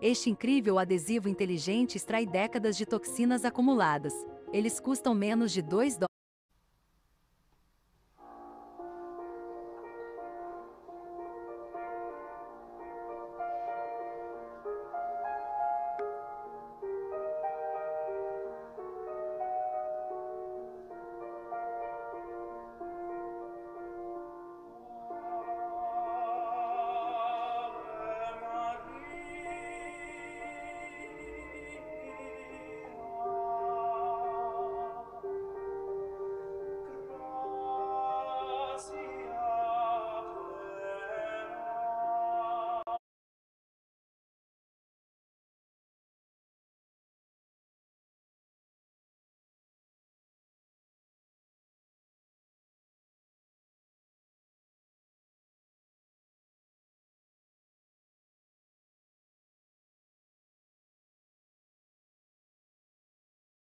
Este incrível adesivo inteligente extrai décadas de toxinas acumuladas. Eles custam menos de 2 dólares